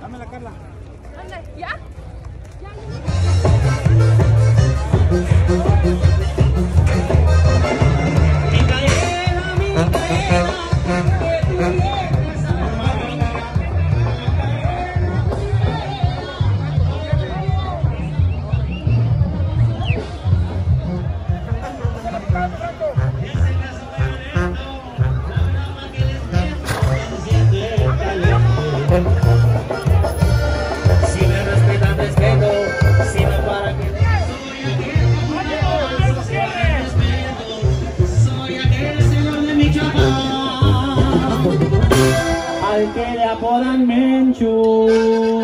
Dame la Carla. Anda, ¿ya? Que le apodan Menchu.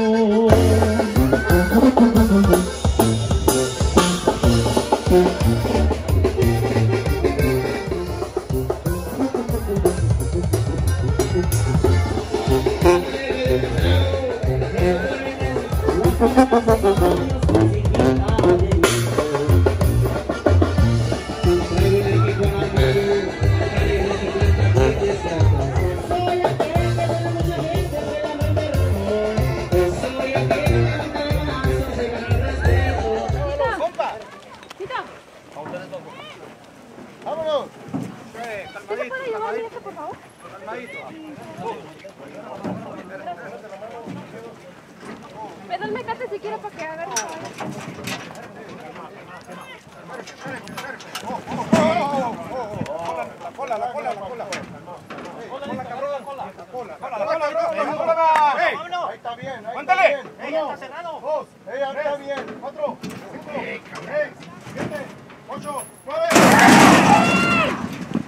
Cola, la cola, la cola. Cola, cabrón. La cola, la cola, la cola. Ahí está bien, ahí está bien. Uno, dos, ella está bien. Cuatro, cinco, seis, siete, ocho, nueve.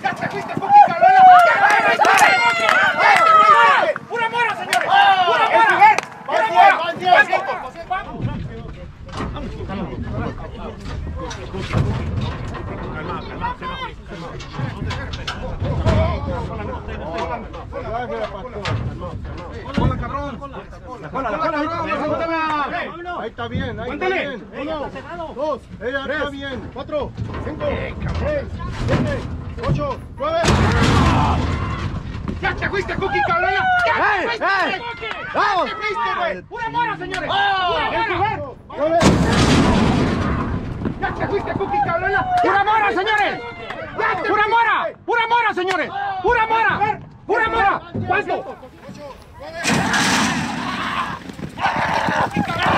¡Ya te fuiste, Cookie, cabrón! ¡Pura mora, señores! ¡Pura mora! ¡Pura mora! Van diez, van diez. ¡Vamos! Cola. La cola, la cola. Ahí está bien, ahí está bien. Uno, dos, ella está bien. Cuatro, cinco, seis, siete, ocho, nueve. ¡Ya te fuiste, Cookie, cabrón! ¡Ya te fuiste! Cookie! ¡Ya te fuiste, güey! ¡Pura mora, señores! ¡Ah! ¡Pura mora! ¡Ya te fuiste, Cookie, cabrón! ¡Pura mora, señores! ¡Ya te ¡Pura mora! ¡Pura mora, señores! ¡Pura mora! ¡Pura mora! ¿Cuánto? Un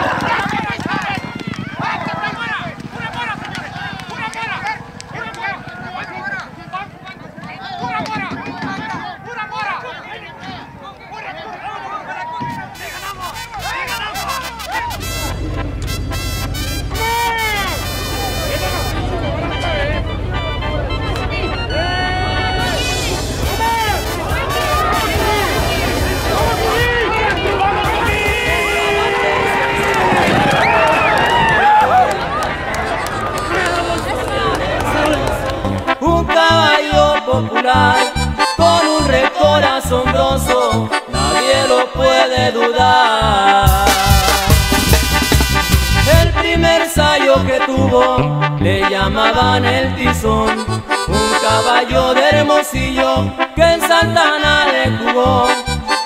con un récord asombroso, nadie lo puede dudar. El primer ensayo que tuvo le llamaban el tizón, un caballo de hermosillo que en Santana le jugó,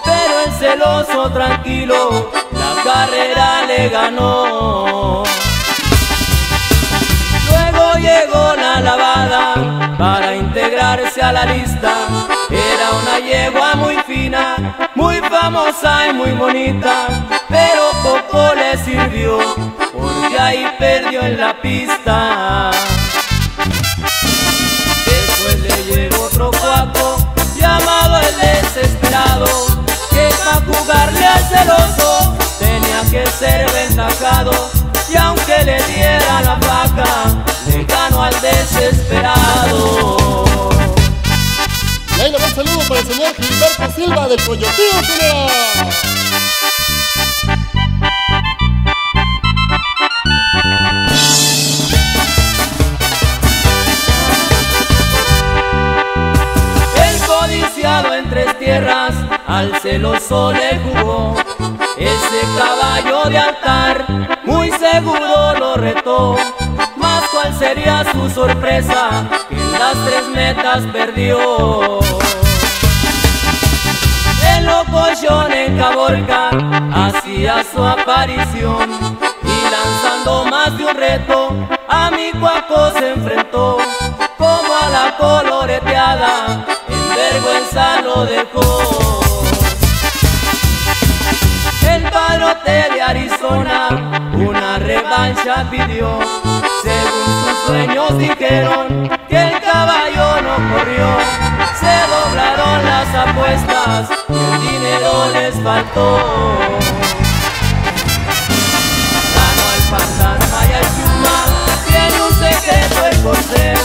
pero el celoso tranquilo la carrera le ganó. Muy famosa y muy bonita, pero poco le sirvió porque ahí perdió en la pista. Silva del señora. El codiciado en tres tierras al celoso le jugó. Ese caballo de altar muy seguro lo retó. Mas cuál sería su sorpresa que en las tres metas perdió. Caborca hacía su aparición y lanzando más de un reto a mi cuaco se enfrentó como a la coloreteada en vergüenza lo dejó. El padrote de Arizona una revancha pidió según sus sueños dijeron que el caballo no corrió se doblaron las apuestas les faltó. Ganó el fantasma y el chuma tiene un secreto el corcel